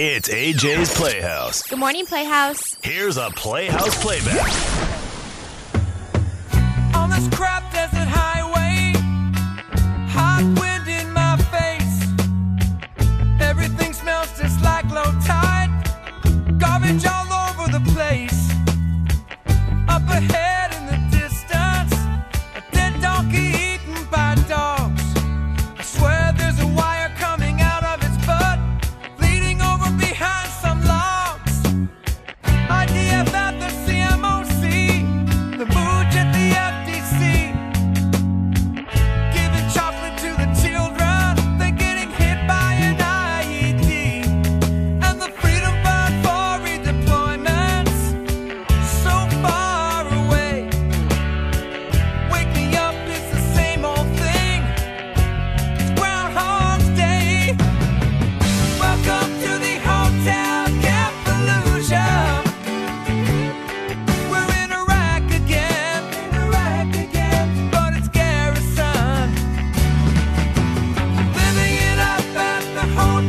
It's AJ's Playhouse. Good morning, Playhouse. Here's a Playhouse playback. On this crap desert highway, hot wind in my face. Everything smells just like low tide, garbage all over the place. Up ahead.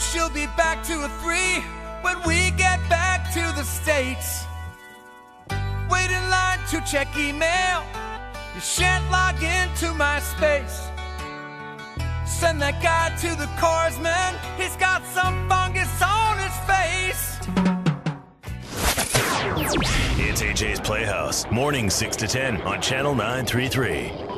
she'll be back to a three when we get back to the States. Wait in line to check email. You shan't log into MySpace. Send that guy to the cars, man. He's got some fungus on his face. It's AJ's Playhouse, morning 6 to 10 on Channel 933.